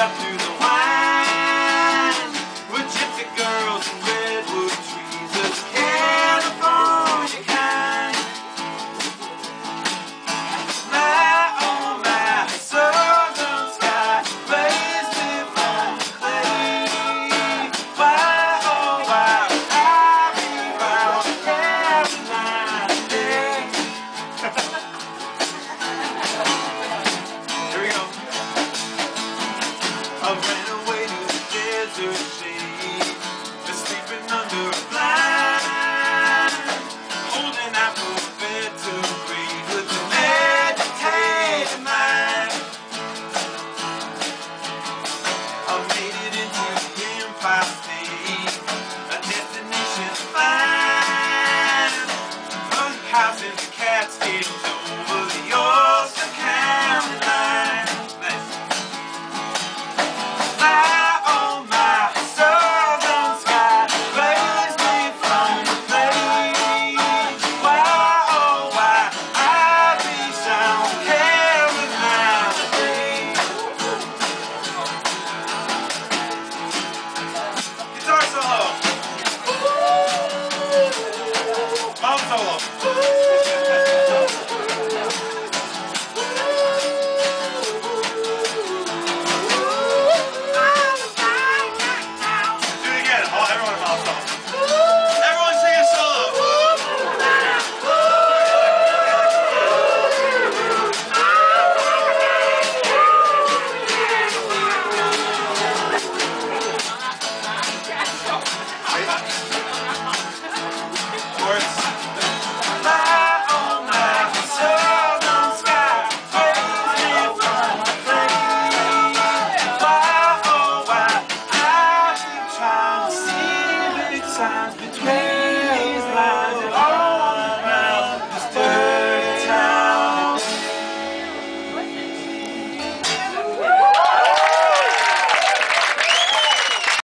up to a sheet, sleeping under a blind, holding out for bed to breathe meditative mind. I made it into the house in the Catskills over the ocean. solo.